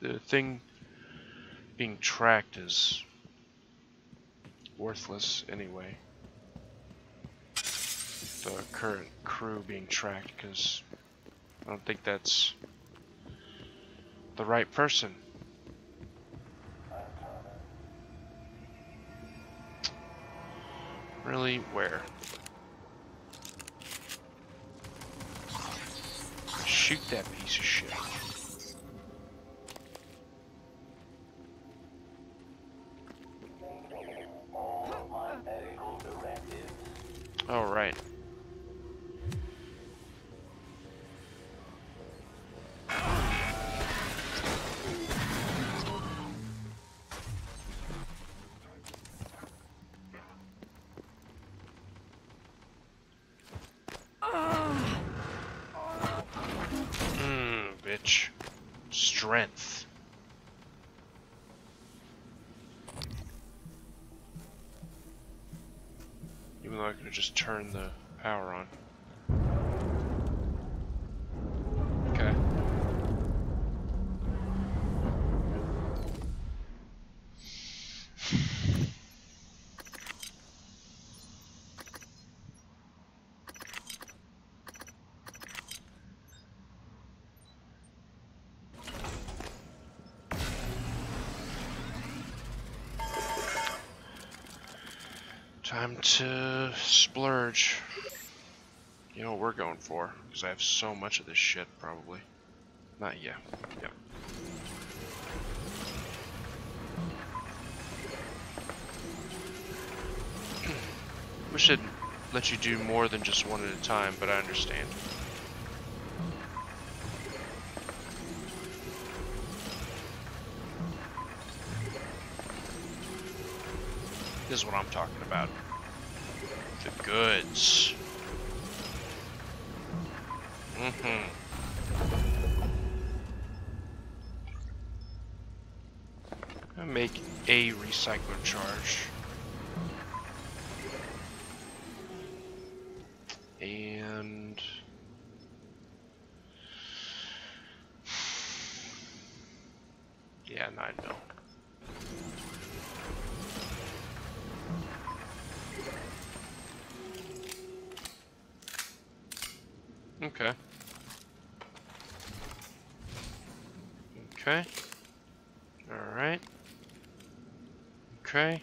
the thing being tracked is worthless anyway. The current crew being tracked because I don't think that's the right person. Really? Where? Shoot that piece of shit. Turned the power on. Okay. Time to splurge. You know what we're going for, because I have so much of this shit, probably. Not yet. Yep. Wish it'd let you do more than just one at a time, but I understand. This is what I'm talking about. The goods. Mm-hmm. Make a recycler charge. And yeah, nine mil. Okay. Okay. Alright. Okay.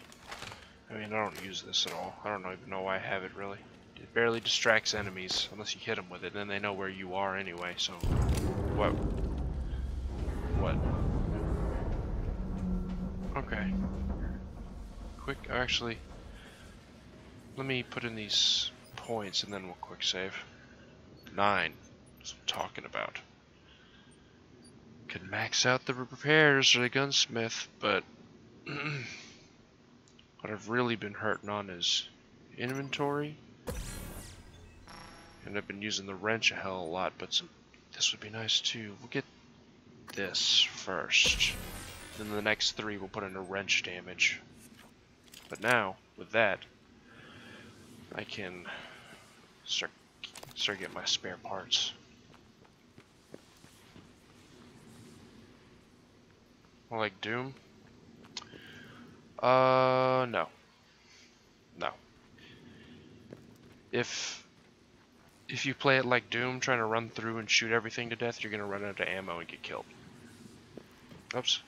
I mean, I don't use this at all. I don't even know why I have it, really. It barely distracts enemies, unless you hit them with it, then they know where you are anyway, so... What? What? Okay. Quick, actually... Let me put in these points, and then we'll quick save. Nine. That's what I'm talking about. Could max out the repairs or the gunsmith, but what I've really been hurting on is inventory. And I've been using the wrench a hell a lot, but some, this would be nice too. We'll get this first. Then the next three we'll put into wrench damage. But now, with that, I can start start getting my spare parts. Like Doom? Uh, no. No. If if you play it like Doom, trying to run through and shoot everything to death, you're gonna run out of ammo and get killed. Oops.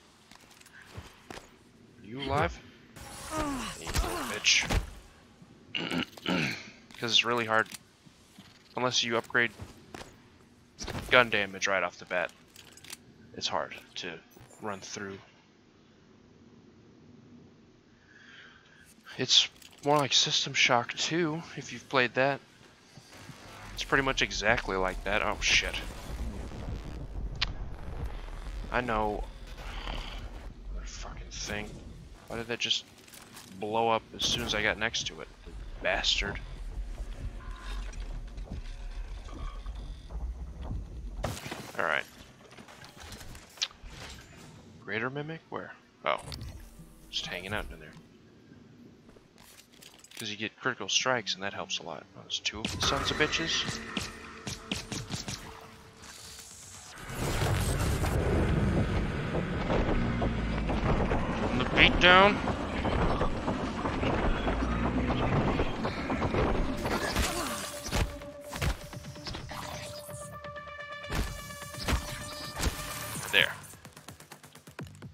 Are you alive? You little bitch. Because it's really hard unless you upgrade gun damage right off the bat. It's hard to run through. It's more like System Shock 2, if you've played that. It's pretty much exactly like that. Oh, shit. I know. What fucking thing. Why did that just blow up as soon as I got next to it? The bastard. Alright. Greater Mimic? Where? Oh. Just hanging out in there. Because you get critical strikes and that helps a lot. Oh, there's two of the sons of bitches. tank down. There.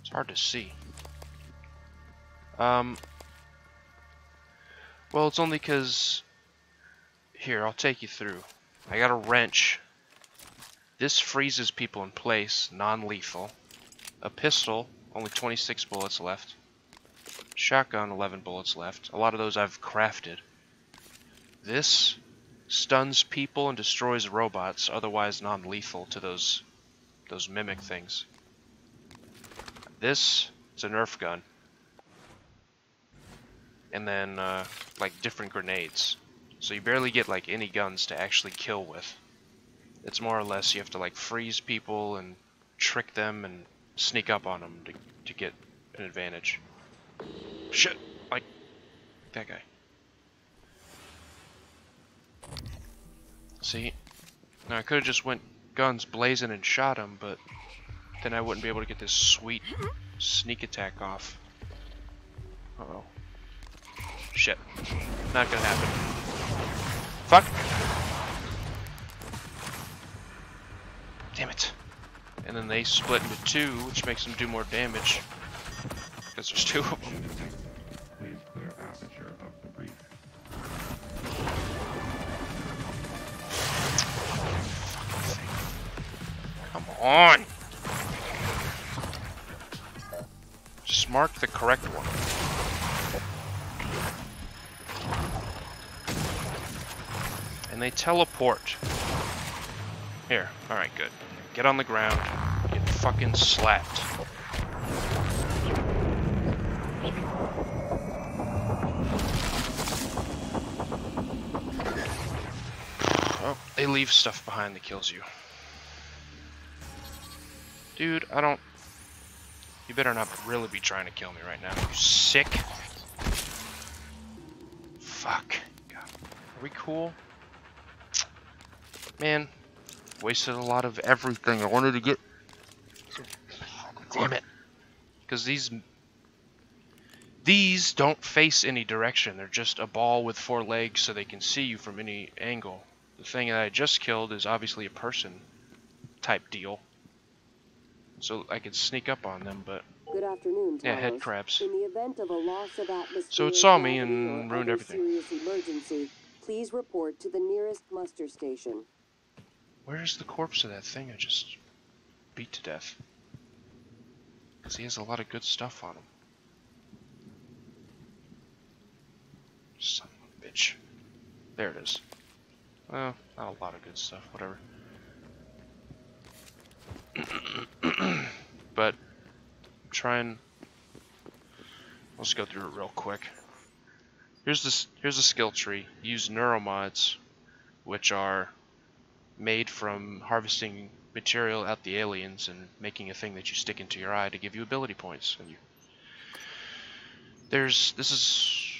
It's hard to see. Um. Well, it's only because... Here, I'll take you through. I got a wrench. This freezes people in place, non-lethal. A pistol, only 26 bullets left. Shotgun, 11 bullets left. A lot of those I've crafted. This stuns people and destroys robots, otherwise non-lethal to those those mimic things. This is a Nerf gun. And then, uh, like, different grenades. So you barely get, like, any guns to actually kill with. It's more or less you have to, like, freeze people and trick them and sneak up on them to, to get an advantage. Shit! Like, that guy. See? Now I could have just went guns blazing and shot him, but then I wouldn't be able to get this sweet sneak attack off. Uh oh Shit. Not gonna happen. Fuck! Damn it. And then they split into two, which makes them do more damage. Because there's two of them. Come on! Just mark the correct one. And they teleport. Here, alright, good. Get on the ground. Get fucking slapped. Oh, they leave stuff behind that kills you. Dude, I don't... You better not really be trying to kill me right now. You sick? Fuck. God. Are we cool? Man, wasted a lot of everything. I wanted to get... Damn it. Because these... These don't face any direction. They're just a ball with four legs so they can see you from any angle. The thing that I just killed is obviously a person type deal. So I could sneak up on them, but Good afternoon, yeah, head crabs. In the event of a loss of atmosphere, So it saw me and ruined everything. Serious emergency. Please report to the nearest muster station. Where's the corpse of that thing I just beat to death? Because he has a lot of good stuff on him. Son of a bitch. There it is. Well, not a lot of good stuff, whatever. but, try and... Let's go through it real quick. Here's this. Here's a skill tree. Use neuromods, which are made from harvesting material out the aliens and making a thing that you stick into your eye to give you ability points. And you, there's this is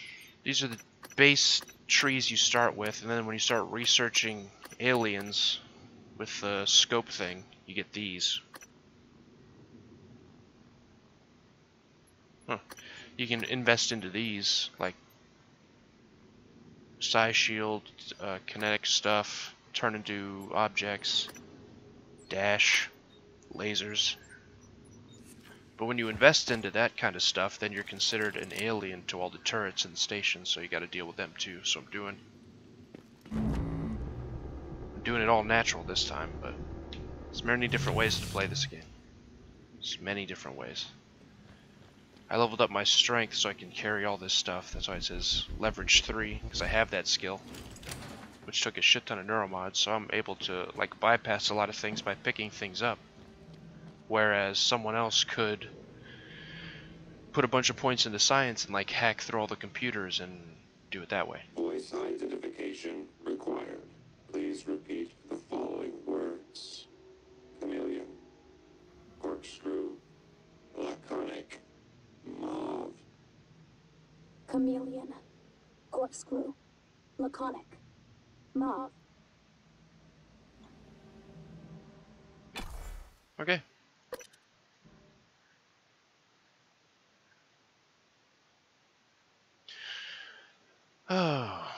these are the base trees you start with, and then when you start researching aliens with the scope thing, you get these. Huh. You can invest into these, like psi shield, uh, kinetic stuff, turn into objects, dash, lasers. But when you invest into that kind of stuff, then you're considered an alien to all the turrets in the station, so you gotta deal with them too, so I'm doing... I'm doing it all natural this time, but there's many different ways to play this game. There's many different ways. I leveled up my strength so I can carry all this stuff, that's why it says leverage 3, because I have that skill which took a shit ton of neuromods, so I'm able to like bypass a lot of things by picking things up. Whereas someone else could put a bunch of points into science and like hack through all the computers and do it that way. Voice identification required. Please repeat the following words. Chameleon. Corkscrew. Laconic. Mauve. Chameleon, corkscrew, laconic, Okay. Oh.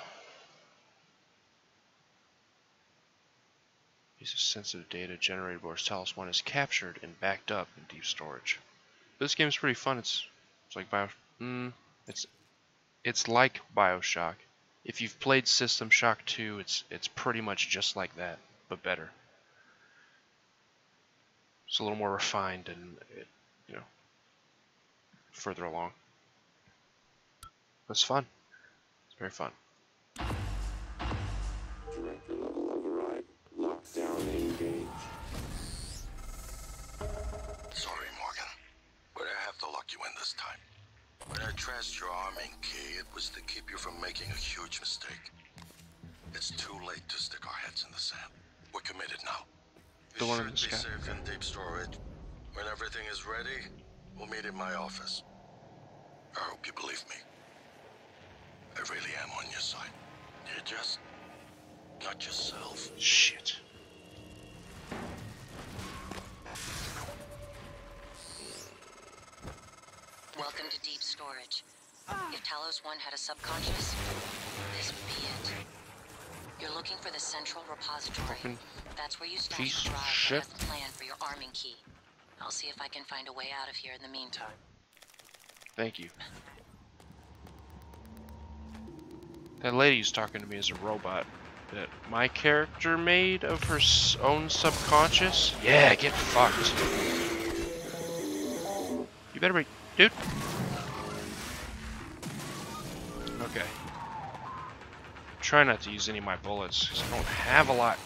Piece of sensitive data generated by Talos 1 is captured and backed up in deep storage. This game is pretty fun. It's, it's like Bio... Mm, it's, it's like Bioshock. If you've played System Shock 2, it's it's pretty much just like that, but better. It's a little more refined and it, you know further along. It's fun. It's very fun. Director level override. Lockdown engaged. Sorry, Morgan, but I have to lock you in this time. When I trashed your arming key, it was to keep you from making a huge mistake. It's too late to stick our heads in the sand. We're committed now. The one should the be sky? safe in deep storage. When everything is ready, we'll meet in my office. I hope you believe me. I really am on your side. You're just not yourself. Shit. Welcome to deep storage. If Talos 1 had a subconscious, this would be it. You're looking for the central repository. Fucking That's where you piece stash of the drive shit. that has the plan for your arming key. I'll see if I can find a way out of here in the meantime. Thank you. That lady's talking to me as a robot that my character made of her own subconscious. Yeah, get fucked. You better be, dude. Okay. Try not to use any of my bullets because I don't have a lot.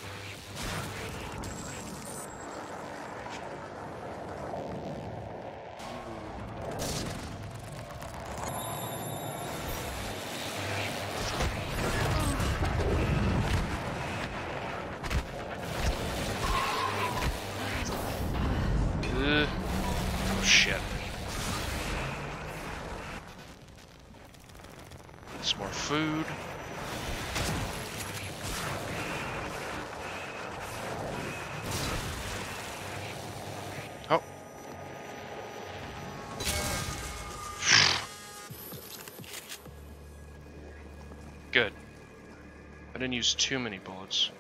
Too many bullets.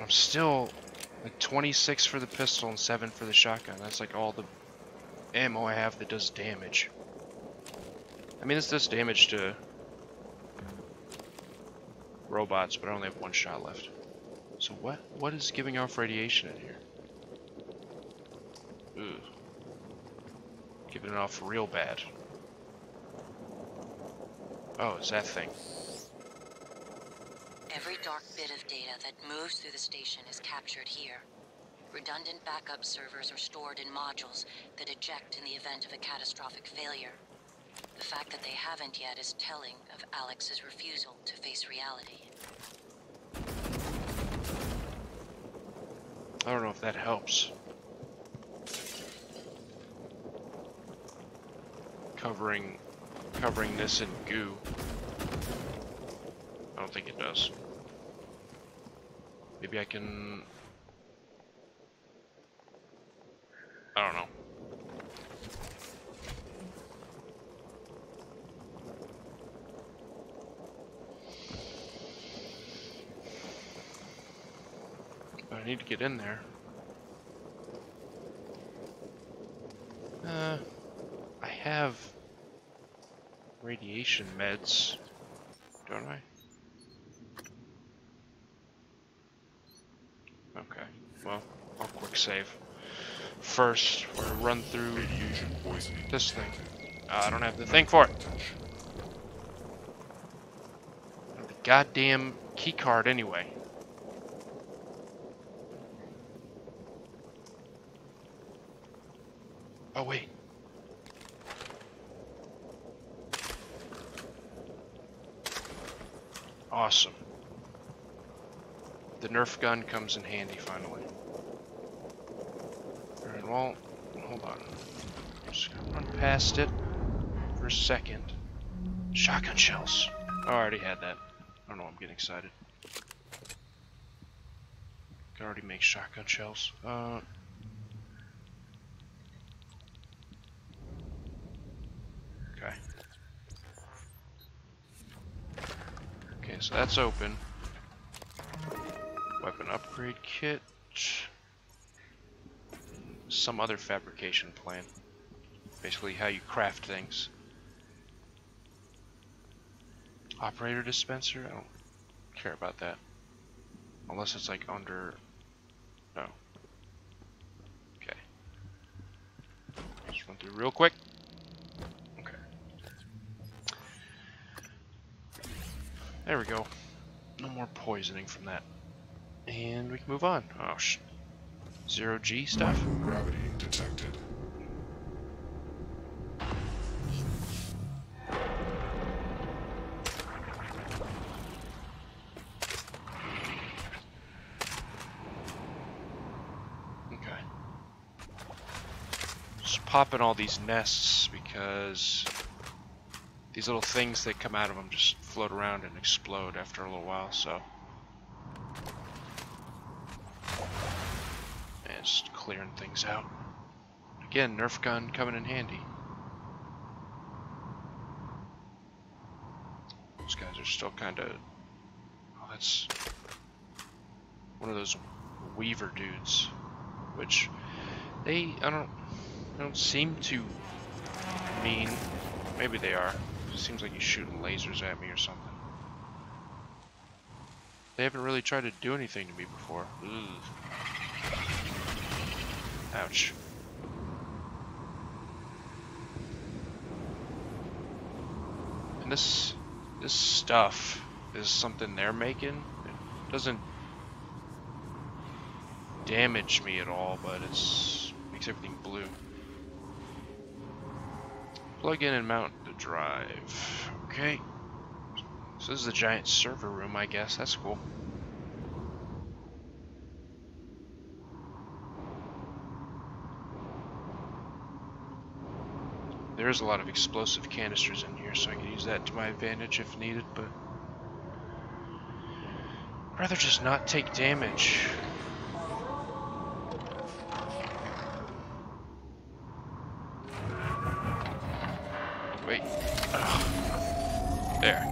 I'm still like 26 for the pistol and 7 for the shotgun. That's like all the ammo I have that does damage. I mean, this does damage to robots, but I only have one shot left. So what? What is giving off radiation in here? Giving it off real bad. Oh, it's that thing. Every dark bit of data that moves through the station is captured here. Redundant backup servers are stored in modules that eject in the event of a catastrophic failure. The fact that they haven't yet is telling of Alex's refusal to face reality. I don't know if that helps. Covering covering this in goo. I don't think it does. Maybe I can I don't know. But I need to get in there. Uh, I have radiation meds, don't I? Okay, well, I'll quick save. First, we're gonna run through this thing. Uh, I don't have the thing for it. The goddamn key card anyway. Oh wait. Awesome. The Nerf gun comes in handy finally. Well, hold on. I'm just gonna run past it for a second. Shotgun shells. Oh, I already had that. I don't know, I'm getting excited. Can already make shotgun shells. Uh, Okay. so that's open. Weapon upgrade kit. Some other fabrication plan. Basically how you craft things. Operator dispenser? I don't care about that. Unless it's like under... No. Okay. Just run through real quick. Okay. There we go. No more poisoning from that. And we can move on. Oh, sh Zero G stuff? Gravity detected. Okay. Just popping all these nests because these little things that come out of them just float around and explode after a little while, so. And just clearing things out. Again, Nerf gun coming in handy. Those guys are still kind of. Oh, that's one of those Weaver dudes, which they I don't they don't seem to mean. Maybe they are. It seems like he's shooting lasers at me or something. They haven't really tried to do anything to me before. Ugh. Ouch. And this this stuff is something they're making. It doesn't damage me at all, but it's makes everything blue. Plug in and mount the drive. Okay. So this is the giant server room, I guess. That's cool. There is a lot of explosive canisters in here, so I can use that to my advantage if needed, but... I'd rather just not take damage. Wait. There.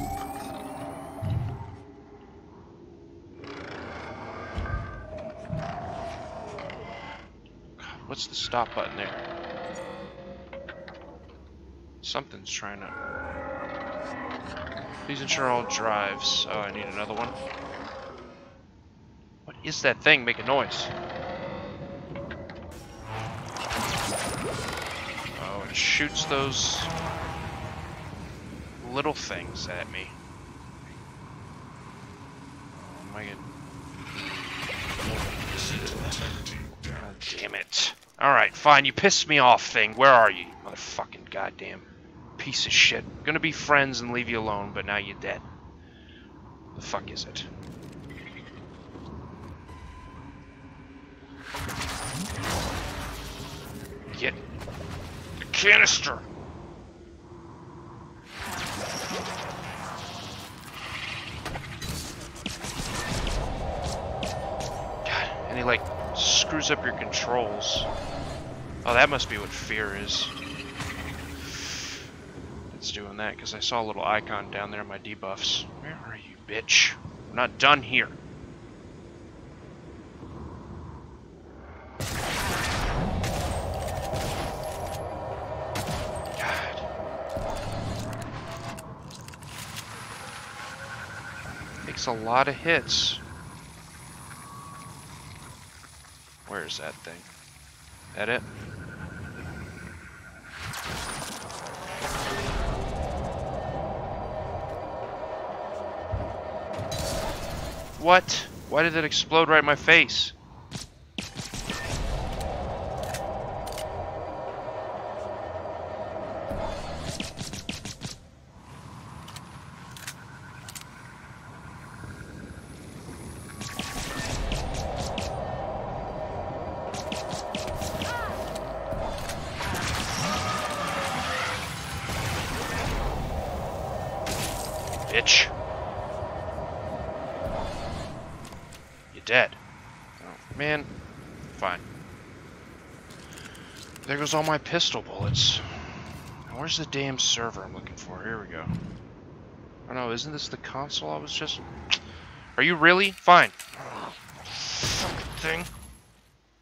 What's the stop button Something's trying to... Please ensure all drives. Oh, I need another one. What is that thing making noise? Oh, it shoots those little things at me. Oh my god. God oh, damn it. Alright, fine, you pissed me off, thing. Where are you? Motherfucking goddamn piece of shit. Gonna be friends and leave you alone, but now you're dead. The fuck is it? Get the canister! God, and he like screws up your controls. Oh, that must be what fear is. Doing that because I saw a little icon down there in my debuffs. Where are you, bitch? I'm not done here. God. Takes a lot of hits. Where's that thing? That it? What? Why did it explode right in my face? Goes all my pistol bullets. Where's the damn server I'm looking for? Here we go. Oh no, isn't this the console I was just... Are you really? Fine. Fucking thing.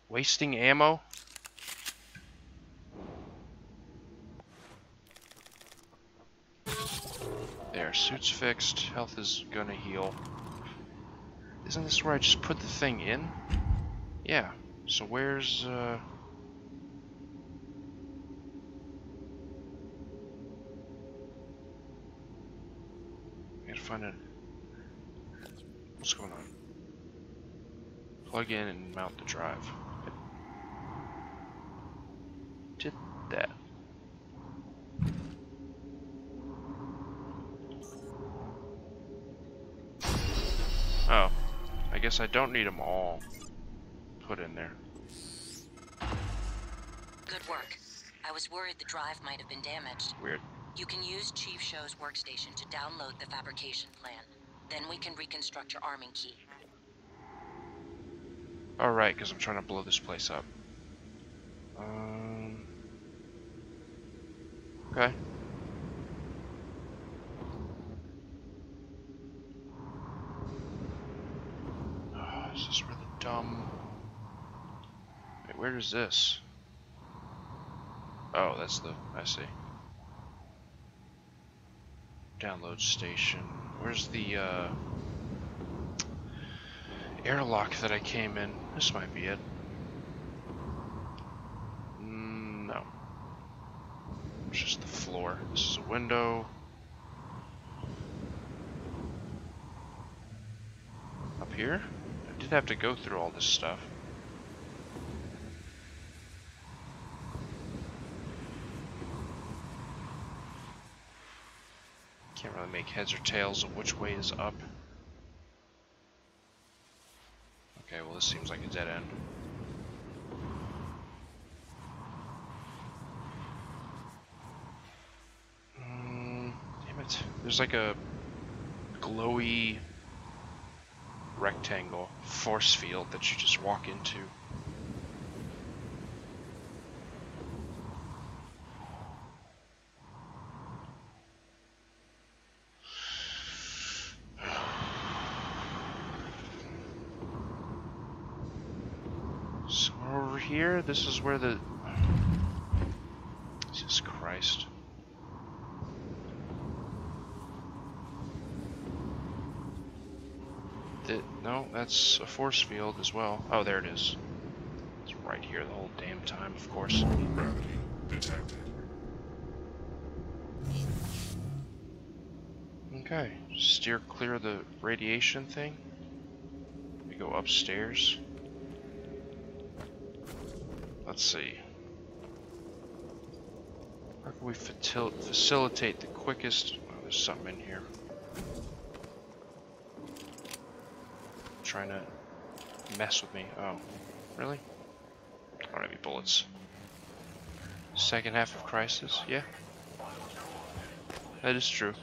Wasting ammo? There, suit's fixed. Health is gonna heal. Isn't this where I just put the thing in? Yeah. So where's, uh... I find it. What's going on? Plug in and mount the drive. Did that. Oh. I guess I don't need them all put in there. Good work. I was worried the drive might have been damaged. Weird. You can use Chief Sho's workstation to download the fabrication plan. Then we can reconstruct your arming key. Alright, because I'm trying to blow this place up. Um. Okay. This is really dumb. Wait, where is this? Oh, that's the. I see. Download station. Where's the, uh. Airlock that I came in? This might be it. Mm, no. It's just the floor. This is a window. Up here? I did have to go through all this stuff. Can't really make heads or tails of which way is up. Okay, well this seems like a dead end. Mm, damn it. There's like a glowy rectangle force field that you just walk into. So over here, this is where the... Jesus Christ. No, that's a force field as well. Oh, there it is. It's right here the whole damn time, of course. Gravity detected. Okay, steer clear of the radiation thing. We go upstairs. Let's see. How can we facilitate the quickest? Oh, there's something in here. Trying to mess with me. Oh, really? I don't have any bullets. Second half of Crisis? Yeah. That is true.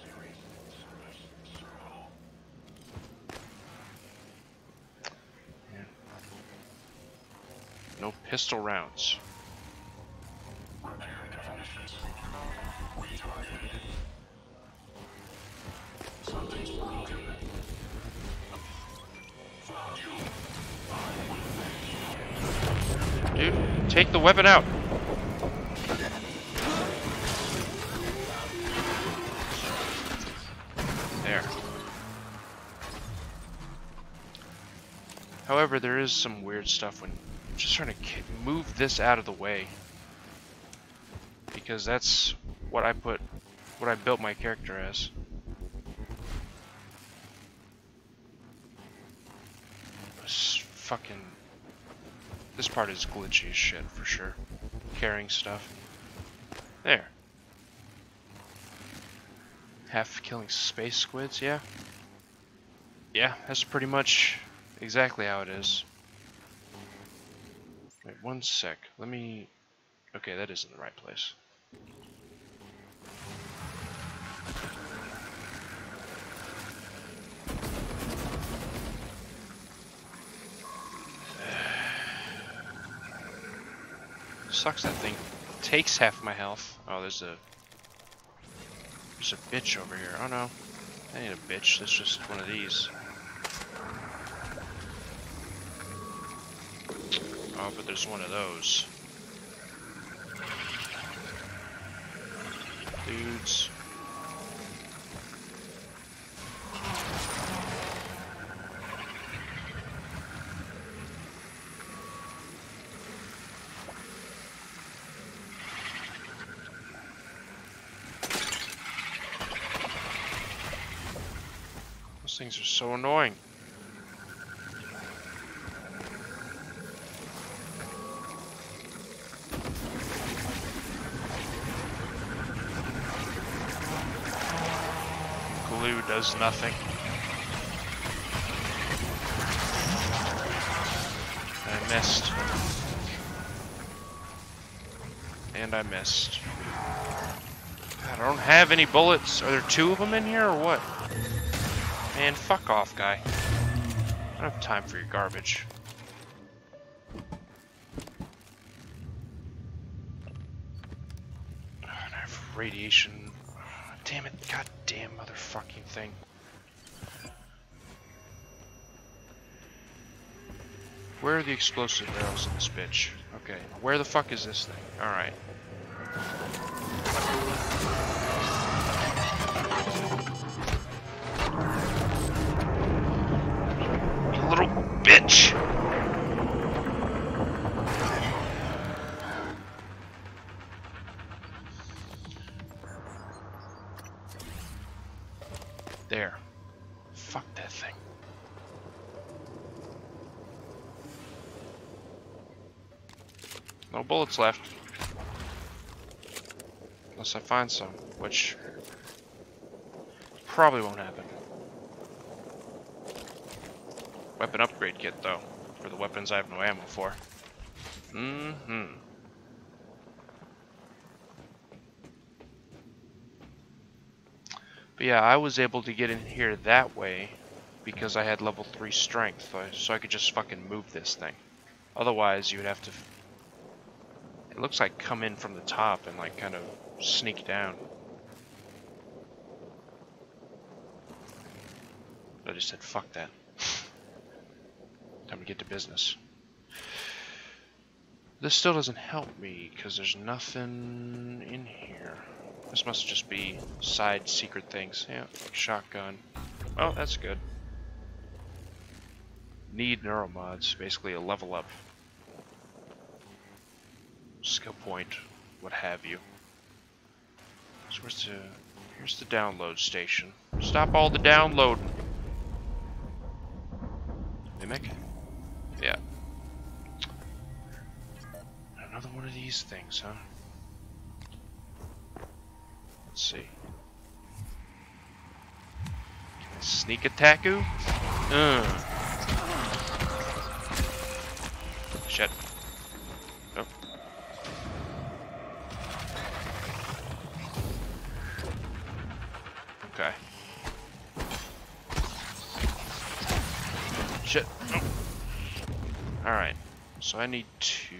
Pistol rounds. Dude, take the weapon out. There. However, there is some weird stuff when I'm just trying to move this out of the way. Because that's what I put, what I built my character as. This fucking, this part is glitchy as shit for sure. Carrying stuff. There. Half killing space squids, yeah. Yeah, that's pretty much exactly how it is. One sec. Let me... Okay, that is in the right place. Sucks that thing takes half my health. Oh, there's a... There's a bitch over here. Oh no. I ain't a bitch, that's just one of these. Oh, but there's one of those. Dudes. Those things are so annoying. Glue does nothing. I missed. And I missed. God, I don't have any bullets. Are there two of them in here or what? Man, fuck off, guy. I don't have time for your garbage. Radiation. Damn it, goddamn motherfucking thing. Where are the explosive barrels in this bitch? Okay, where the fuck is this thing? Alright. Bullets left. Unless I find some, which probably won't happen. Weapon upgrade kit, though, for the weapons I have no ammo for. Mm-hmm. But yeah, I was able to get in here that way because I had level 3 strength, uh, so I could just fucking move this thing. Otherwise, you would have to... It looks like come in from the top and like kind of sneak down. I just said, fuck that. Time to get to business. This still doesn't help me, because there's nothing in here. This must just be side secret things. Yeah, shotgun. Oh, that's good. Need neuromods, basically a level up. Skill point, what have you. So where's the... Here's the download station. Stop all the downloading! Mimic? Yeah. Another one of these things, huh? Let's see. Can I sneak attack you? Uh. Shit. Nope. So I need two.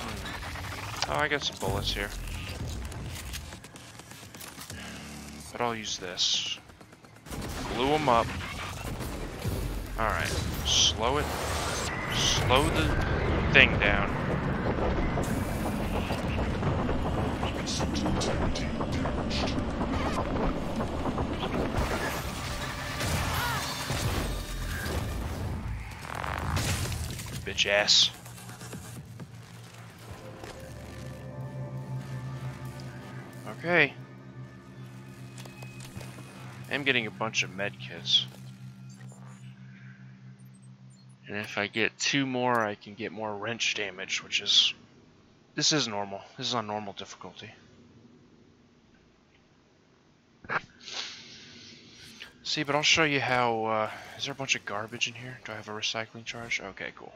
Hmm. Oh, I got some bullets here. But I'll use this. Glue them up. Alright. Slow it. Slow the thing down. Bitch ass. Okay. I'm getting a bunch of med kits. And if I get two more, I can get more wrench damage, which is... This is normal. This is on normal difficulty. See, but I'll show you how... Uh, is there a bunch of garbage in here? Do I have a recycling charge? Okay, cool.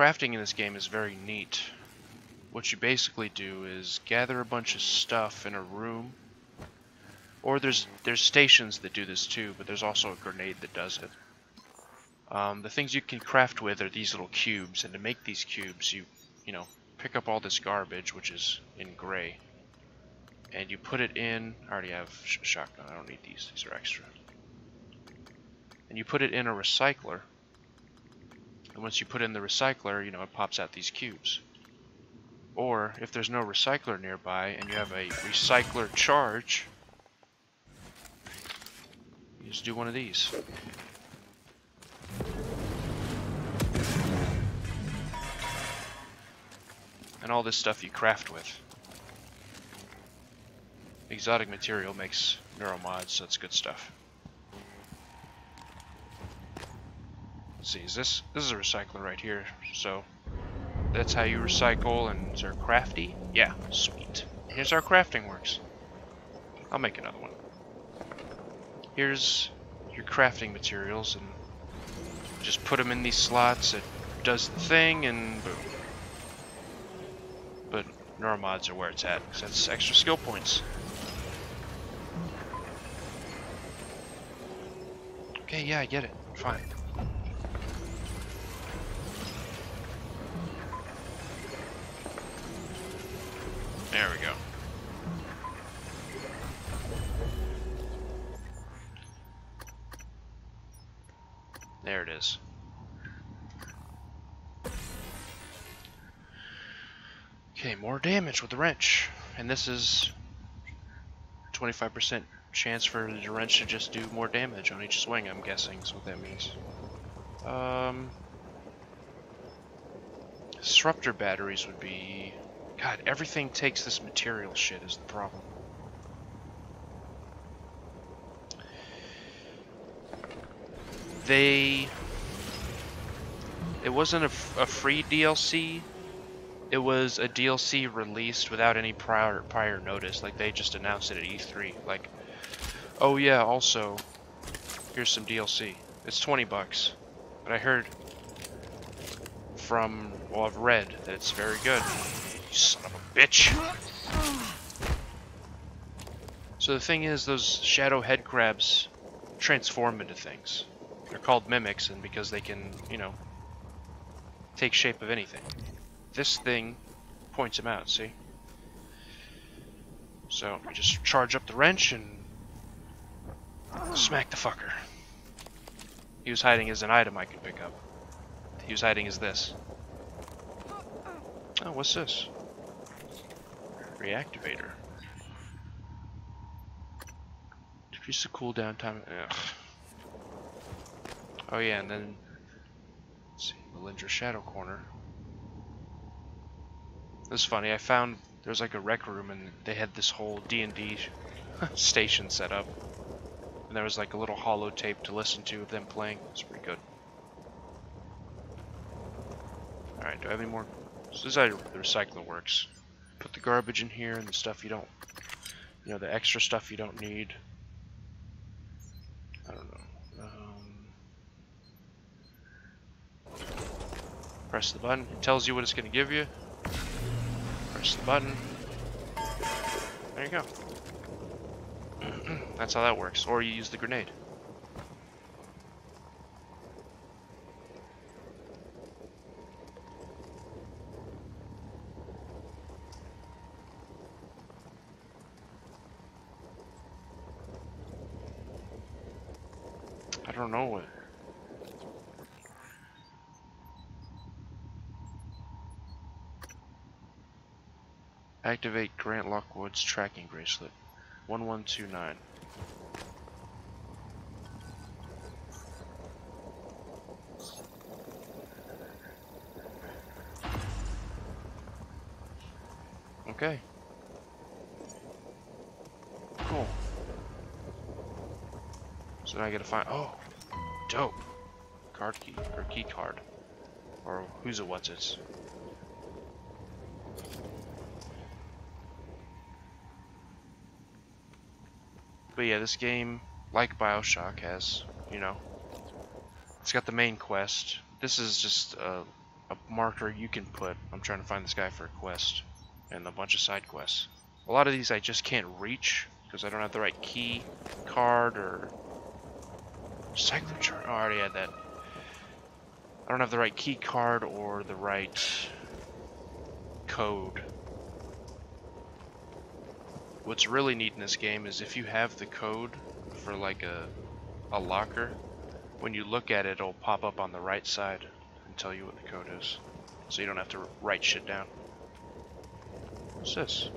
Crafting in this game is very neat. What you basically do is gather a bunch of stuff in a room. Or there's there's stations that do this too, but there's also a grenade that does it. Um, the things you can craft with are these little cubes, and to make these cubes, you, you know, pick up all this garbage, which is in gray, and you put it in. I already have sh shotgun. I don't need these. These are extra. And you put it in a recycler. And once you put in the recycler, you know, it pops out these cubes. Or if there's no recycler nearby and you have a recycler charge, you just do one of these. And all this stuff you craft with. Exotic material makes neuromods, so that's good stuff. See, is this this is a recycler right here, so that's how you recycle and is there crafty? Yeah, sweet. Here's how crafting works. I'll make another one. Here's your crafting materials and just put them in these slots, it does the thing and boom. But neuromods are where it's at, because that's extra skill points. Okay, yeah, I get it. Fine. Damage with the wrench. And this is 25% chance for the wrench to just do more damage on each swing, I'm guessing is what that means. Um, disruptor batteries would be... God, everything takes this material shit is the problem. They... It wasn't a, a free DLC, it was a DLC released without any prior prior notice. Like they just announced it at E3. Like, oh yeah, also, here's some DLC. It's 20 bucks, but I heard from, well, I've read that it's very good. You son of a bitch. So the thing is, those shadow head crabs transform into things. They're called mimics, and because they can, you know, take shape of anything this thing points him out, see? So, we just charge up the wrench and smack the fucker. He was hiding as an item I could pick up. He was hiding as this. Oh, what's this? Reactivator. Decrease the cooldown time. Ugh. Oh yeah, and then see, Melindra Shadow Corner. It was funny. I found there was like a rec room and they had this whole D&D station set up. And there was like a little hollow tape to listen to of them playing. It's pretty good. Alright, do I have any more? So this is how the recycling works. Put the garbage in here and the stuff you don't, you know, the extra stuff you don't need. I don't know. Um, press the button. It tells you what it's going to give you. Press the button. There you go. That's how that works. Or you use the grenade. I don't know what Activate Grant Lockwood's tracking bracelet. 1129. Okay. Cool. So now I gotta find. Oh, dope. Card key or key card, or who's it? What's it? But yeah, this game, like Bioshock, has, you know, it's got the main quest. This is just a, a marker you can put. I'm trying to find this guy for a quest. And a bunch of side quests. A lot of these I just can't reach because I don't have the right key card or cycler chart. Oh, I already had that. I don't have the right key card or the right code. What's really neat in this game is if you have the code for like a, a locker, when you look at it, it'll pop up on the right side and tell you what the code is. So you don't have to write shit down. What's this?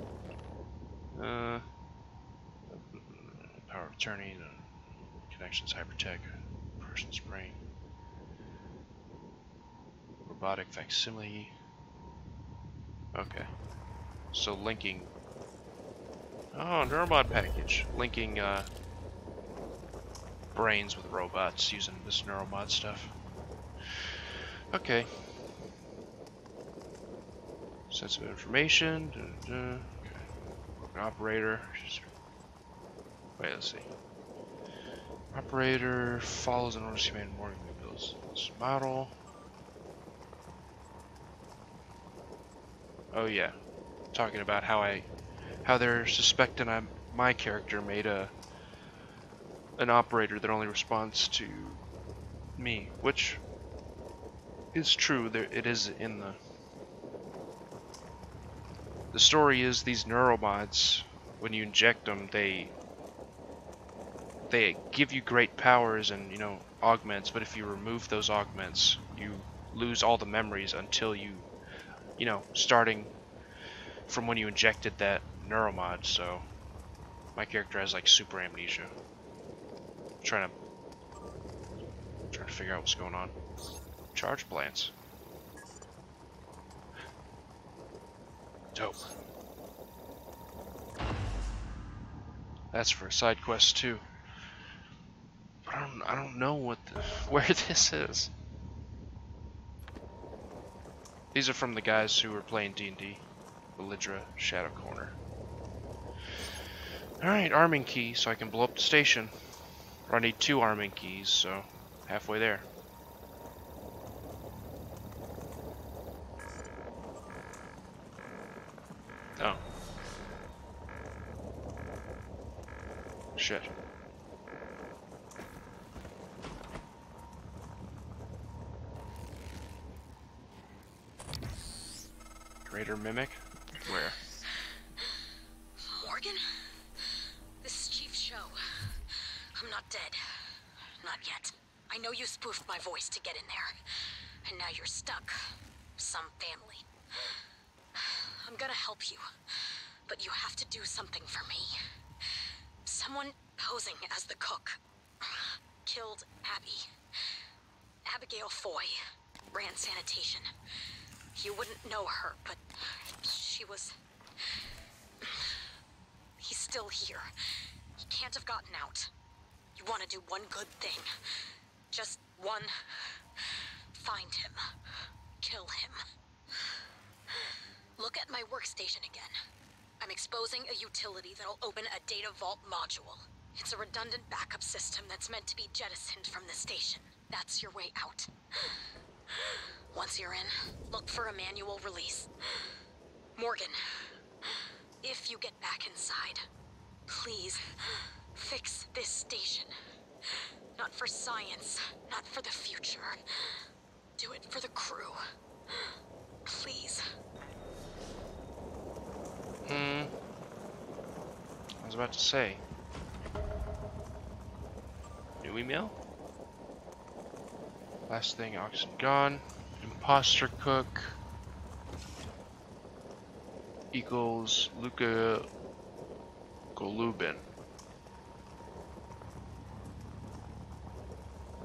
Uh, power of attorney, the connections, hypertech, person's brain, robotic facsimile. Okay, so linking. Oh, neuromod package, linking uh, brains with robots using this neuromod stuff. Okay. Sensitive information. Da. Okay. Operator. Wait, let's see. Operator follows an order to command Morgan builds this model. Oh yeah, talking about how I, how they're suspecting I, my character made a, an operator that only responds to me, which is true. There, it is in the. The story is these neuromods, when you inject them, they they give you great powers and you know augments. But if you remove those augments, you lose all the memories until you, you know, starting from when you injected that neuromod. So my character has like super amnesia. trying to trying to figure out what's going on. Charge plants. Dope. That's for a side quest too. But I don't I don't know what the, where this is. These are from the guys who were playing D&D. Belidra Shadow Corner. Alright, arming key, so I can blow up the station. Or I need two arming keys, so halfway there. Oh. Shit. Greater Mimic? Where? Morgan? Show. I'm not dead. Not yet. I know you spoofed my voice to get in there. And now you're stuck. Some family. I'm gonna help you. But you have to do something for me. Someone posing as the cook killed Abby. Abigail Foy ran sanitation. You wouldn't know her, but she was. He's still here. Can't have gotten out. You want to do one good thing. Just one. Find him. Kill him. Look at my workstation again. I'm exposing a utility that'll open a data vault module. It's a redundant backup system that's meant to be jettisoned from the station. That's your way out. Once you're in, look for a manual release. Morgan, if you get back inside, please fix this station. Not for science, not for the future. Do it for the crew. Please. Hmm. I was about to say. New email? Last thing, oxen gone. Imposter cook equals Luka Golubkin.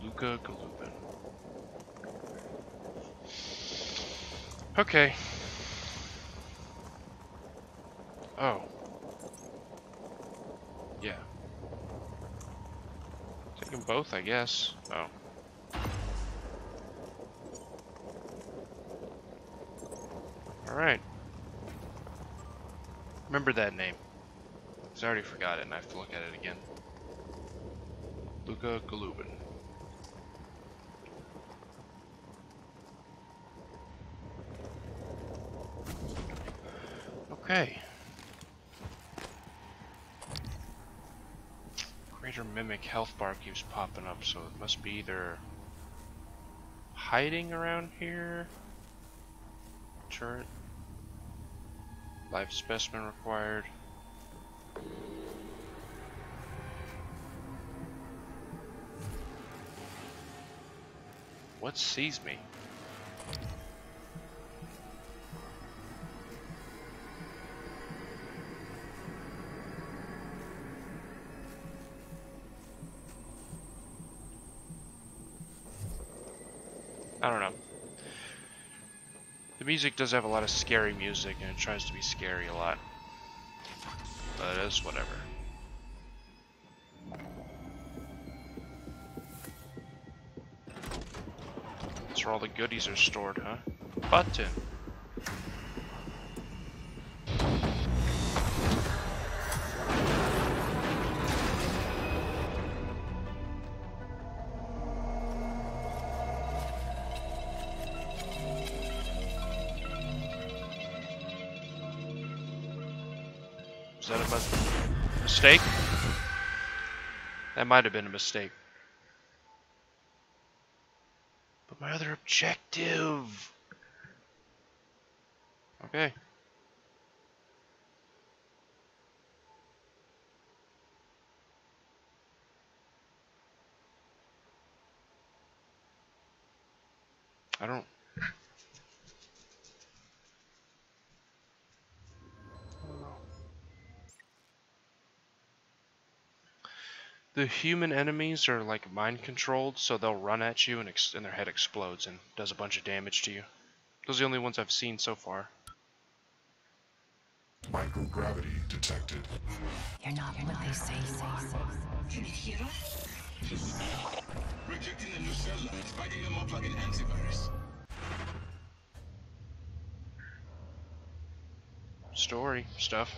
Luka Golubkin. Okay. Oh. Yeah. Take them both, I guess. Oh. Alright. Remember that name. Because I already forgot it and I have to look at it again. Luka Golubkin. Okay. Greater Mimic health bar keeps popping up, so it must be either hiding around here? Turret. Life specimen required. What sees me? I don't know. The music does have a lot of scary music, and it tries to be scary a lot. But it's whatever. Where all the goodies are stored, huh? Button. Was uh, that a mistake? That might have been a mistake. But my other objective. Okay. I don't. The human enemies are like mind controlled, so they'll run at you and, ex- and their head explodes and does a bunch of damage to you. Those are the only ones I've seen so far. Microgravity detected. You're not what they say you are. Rejecting the new cell line, spiking them up like an antivirus. Story stuff.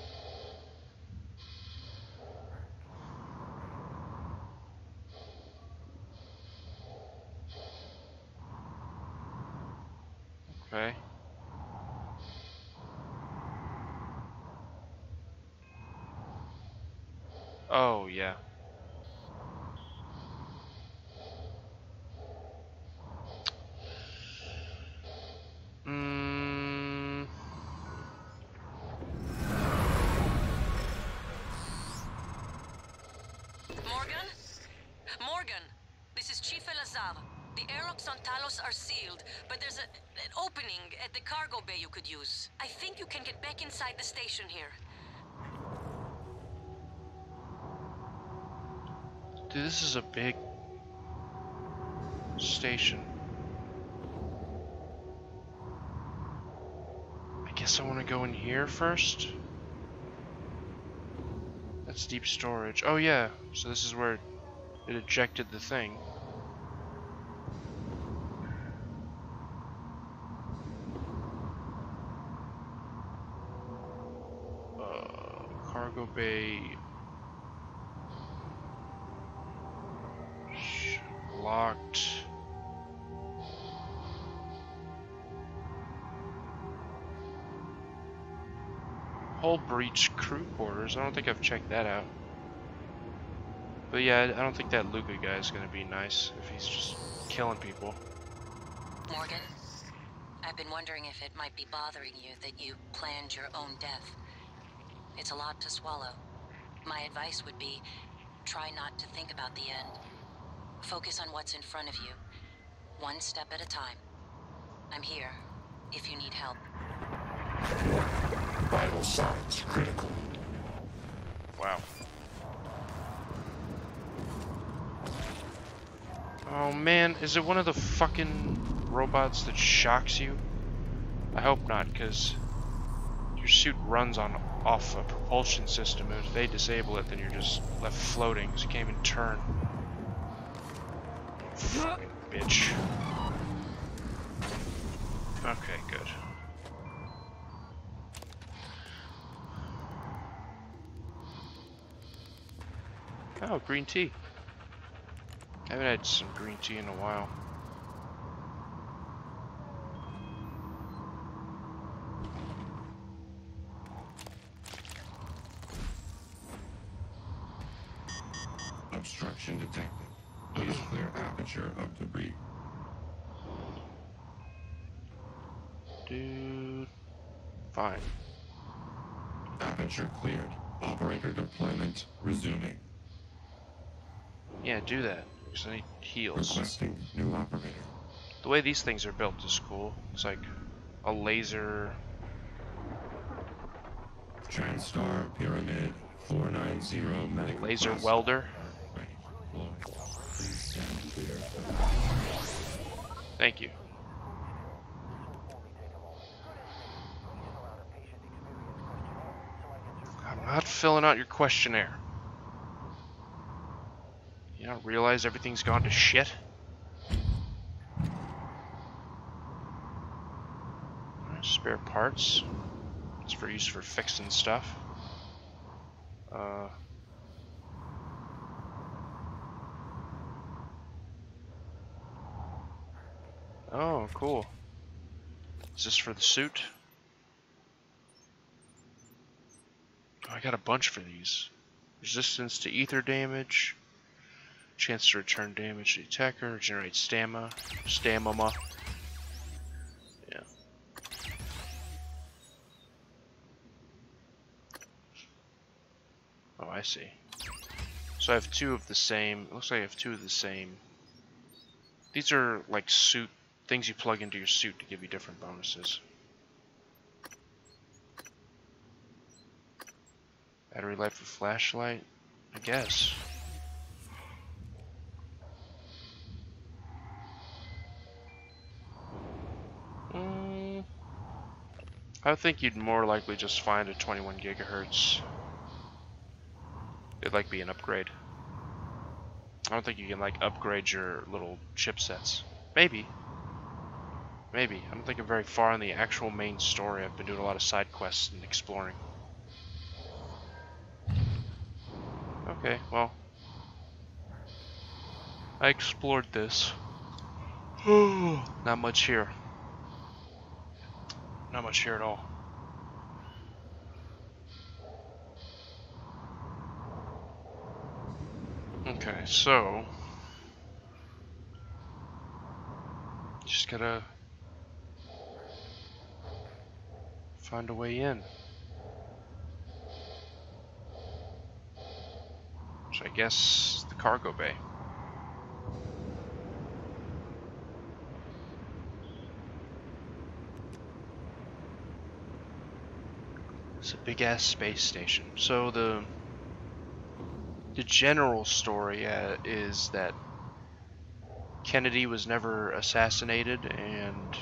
Is a big station. I guess I want to go in here first. That's deep storage. Oh yeah, so this is where it ejected the thing. Uh, cargo bay Hull breach crew quarters. I don't think I've checked that out. But yeah, I don't think that Luka guy is gonna be nice if he's just killing people. Morgan, I've been wondering if it might be bothering you that you planned your own death. It's a lot to swallow. My advice would be try not to think about the end. Focus on what's in front of you, one step at a time. I'm here if you need help. Vital signs critical. Wow. Oh man, is it one of the fucking robots that shocks you? I hope not, because your suit runs on off a propulsion system, and if they disable it, then you're just left floating, so you can't even turn. Fucking bitch. Okay, good. Oh, green tea. I haven't had some green tea in a while. Obstruction detected. Please clear aperture of debris. dude. Fine. Aperture cleared. Operator deployment resuming. Yeah, do that. Because I need heals. Requesting new operator. The way these things are built is cool. It's like a laser. Transtar Pyramid 490 medical Laser welder. Ready. Deploy. Please stand clear. Thank you. I'm not filling out your questionnaire. Don't realize everything's gone to shit? Spare parts. It's for use for fixing stuff. Uh, oh, cool. Is this for the suit? Oh, I got a bunch for these. Resistance to ether damage. Chance to return damage to the attacker. Generate stamina. Stamina. Yeah. Oh, I see. So I have two of the same. Looks like I have two of the same. These are like suit things you plug into your suit to give you different bonuses. Battery life for flashlight? I guess. I think you'd more likely just find a 21 gigahertz. It'd like be an upgrade. I don't think you can like upgrade your little chipsets. Maybe. Maybe. I don't think I'm very far in the actual main story. I've been doing a lot of side quests and exploring. Okay, well. I explored this. Not much here. Not much here at all. Okay, so just gotta find a way in. So I guess the cargo bay. Big ass space station. So the the general story uh, is that Kennedy was never assassinated and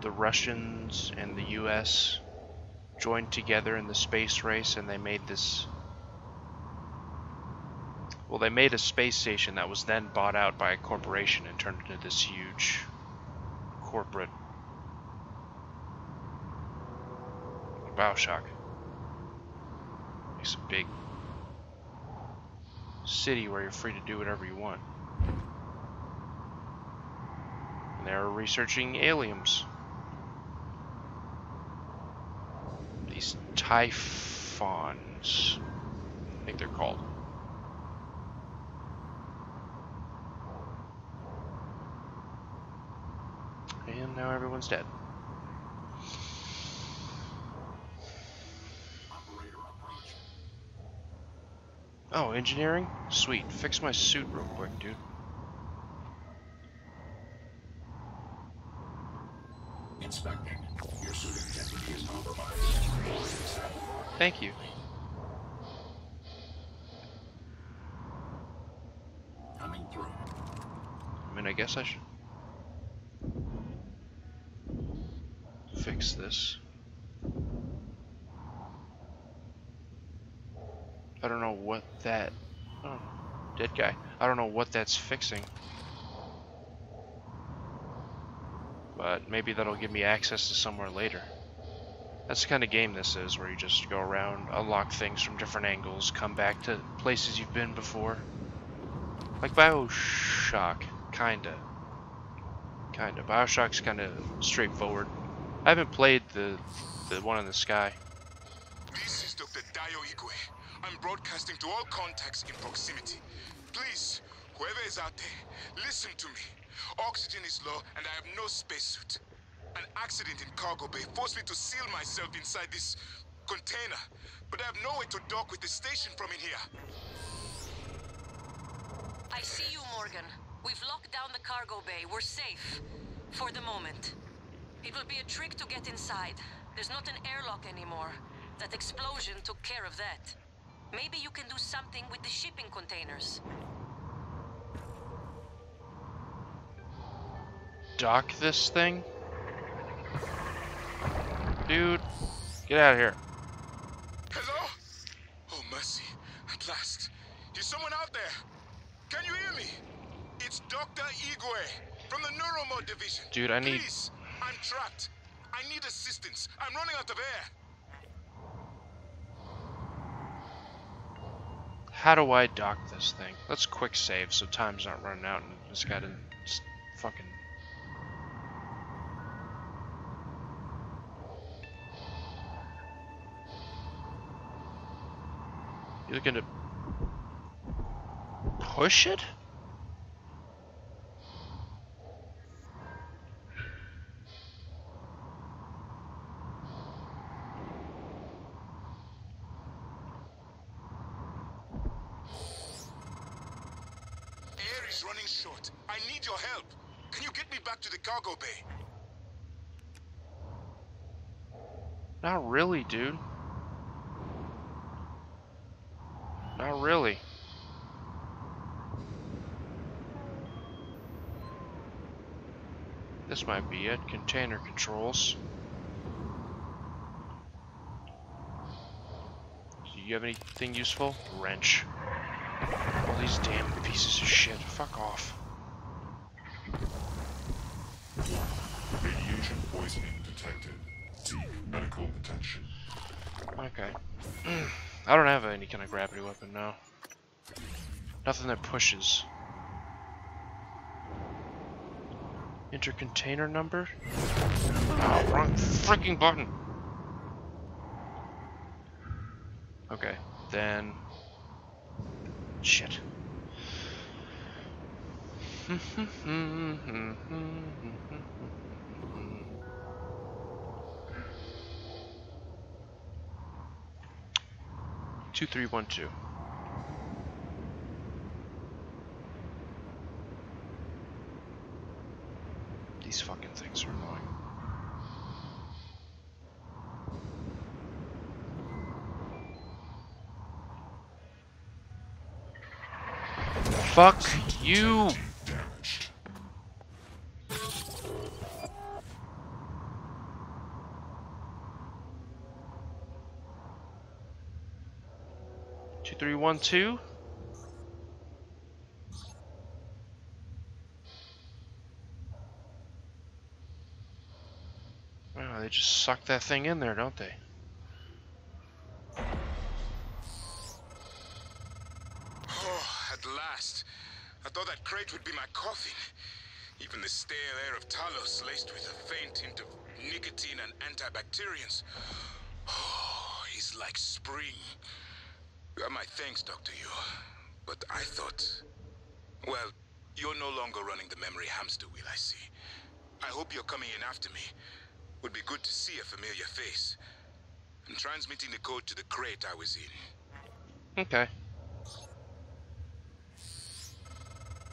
the Russians and the US joined together in the space race and they made this well they made a space station that was then bought out by a corporation and turned into this huge corporate Bioshock. It's a big city where you're free to do whatever you want. And they're researching aliens. These Typhons, I think they're called. And now everyone's dead. Oh, engineering? Sweet. Fix my suit real quick, dude. Inspecting. Your suit integrity is compromised. Thank you. Coming through. I mean, I guess I should fix this. I don't know what that. Oh, dead guy. I don't know what that's fixing. But maybe that'll give me access to somewhere later. That's the kind of game this is, where you just go around, unlock things from different angles, come back to places you've been before. Like Bioshock, kinda. Kinda. Bioshock's kinda straightforward. I haven't played the the one in the sky. This is Dr. Dayo Igwe. I'm broadcasting to all contacts in proximity. Please, whoever is out there, listen to me. Oxygen is low and I have no spacesuit. An accident in cargo bay forced me to seal myself inside this container. But I have nowhere to dock with the station from in here. I see you, Morgan. We've locked down the cargo bay. We're safe. For the moment. It will be a trick to get inside. There's not an airlock anymore. That explosion took care of that. Maybe you can do something with the shipping containers. Dock this thing? Dude, get out of here. Hello? Oh, mercy. At last. Is someone out there? Can you hear me? It's Dr. Igwe from the Neuromod Division. Dude, I need- Please, I'm trapped. I need assistance. I'm running out of air. How do I dock this thing? Let's quick save so time's not running out and this guy didn't fucking. You're looking to push it? Air is running short. I need your help. Can you get me back to the cargo bay? Not really, dude. Not really. This might be it. Container controls. Do you have anything useful? Wrench. All these damn pieces of shit. Fuck off. Radiation poisoning detected. Seek medical attention. Okay. I don't have any kind of gravity weapon now. Nothing that pushes. Enter container number? Oh, wrong freaking button. Okay, then. Shit. Two three one two. These fucking things are annoying. Fuck you! One two. Wow, they just suck that thing in there, don't they? Oh, at last. I thought that crate would be my coffin. Even the stale air of Talos laced with a faint hint of nicotine and antibacterians. Oh, he's like spring. You have my thanks, Dr. Yu. But I thought... Well, you're no longer running the memory hamster wheel, I see. I hope you're coming in after me. Would be good to see a familiar face. I'm transmitting the code to the crate I was in. Okay.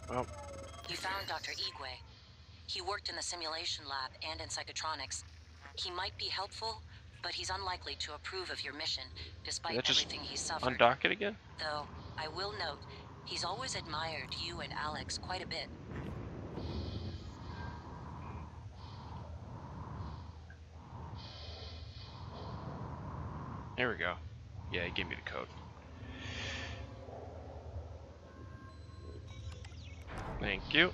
Well, You found Dr. Igwe. He worked in the simulation lab and in psychotronics. He might be helpful, but he's unlikely to approve of your mission, despite that just everything he's suffered. undock it again? Though, I will note, he's always admired you and Alex quite a bit. There we go. Yeah, he gave me the code. Thank you.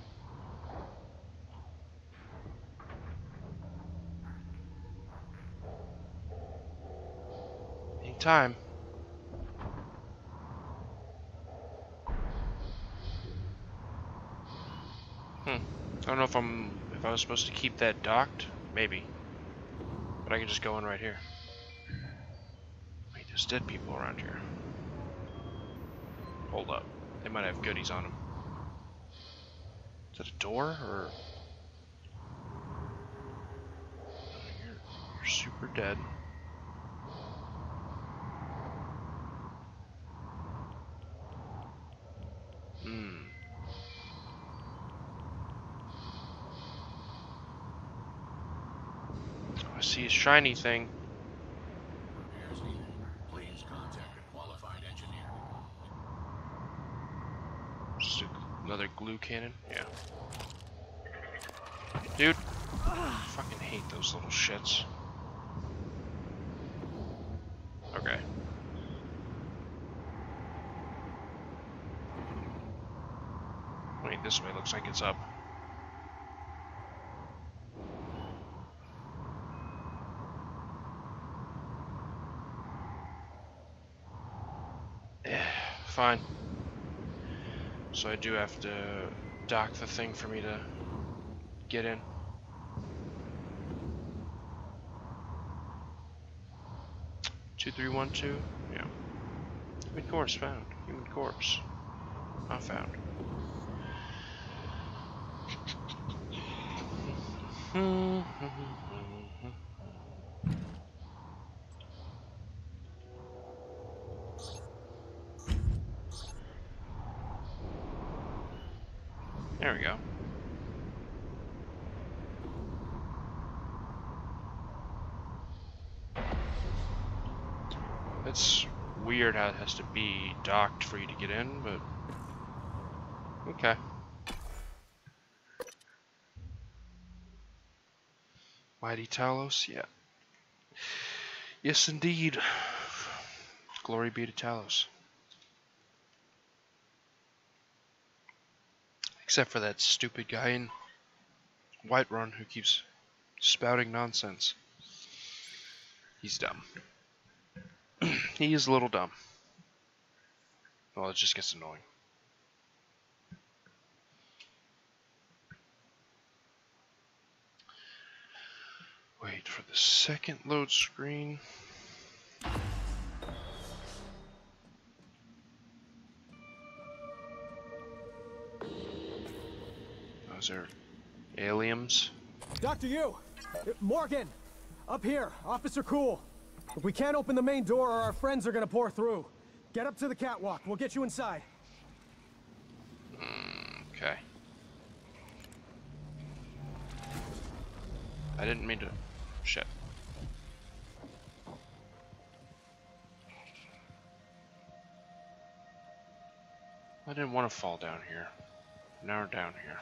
Anytime. Hmm. I don't know if I'm if I was supposed to keep that docked. Maybe. But I can just go in right here. Wait, there's dead people around here. Hold up. They might have goodies on them. Is that a door or? you're super dead. Hmm. I see a shiny thing. Just another glue cannon? Yeah. Dude, I fucking hate those little shits. Okay. Wait, this way looks like it's up. Yeah, fine. So I do have to dock the thing for me to get in. Two three one two? Yeah. Human corpse found. Human corpse. Not found. Hmm. There we go. It's weird how it has to be docked for you to get in, but okay. Mighty Talos, yeah. Yes, indeed. Glory be to Talos. Except for that stupid guy in Whiterun who keeps spouting nonsense. He's dumb. he is a little dumb. Well, it just gets annoying. Wait for the second load screen. Those are aliens. Dr. Yu! Morgan! Up here, Officer Cool. If We can't open the main door or our friends are gonna pour through. Get up to the catwalk, we'll get you inside. Hmm, okay. I didn't mean to. Shit. I didn't want to fall down here. Now we're down here.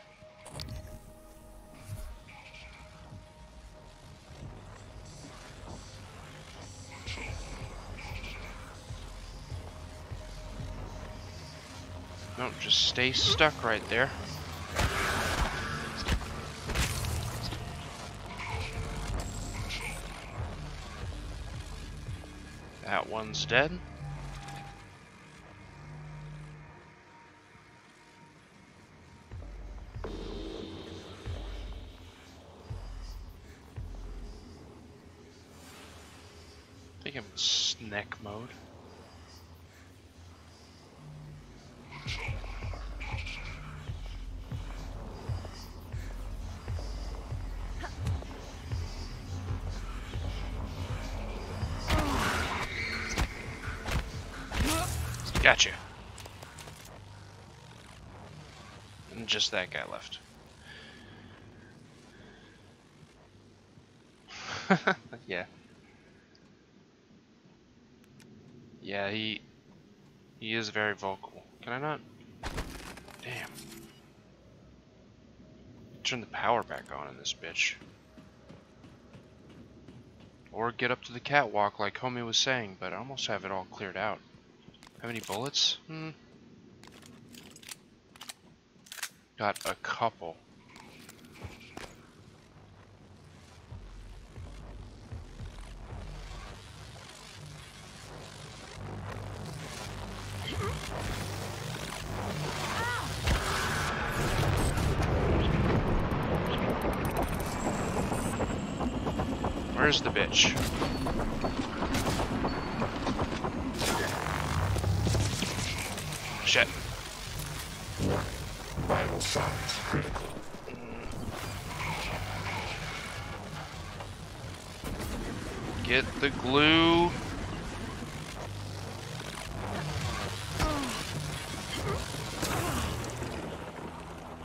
No, just stay stuck right there. That one's dead. I think I'm in snack mode. Just that guy left. yeah. Yeah, he he is very vocal. Can I not? Damn. Turn the power back on in this bitch. Or get up to the catwalk like Homie was saying, but I almost have it all cleared out. Have any bullets? Hmm. Got a couple. Where's the bitch? Shit. The glue.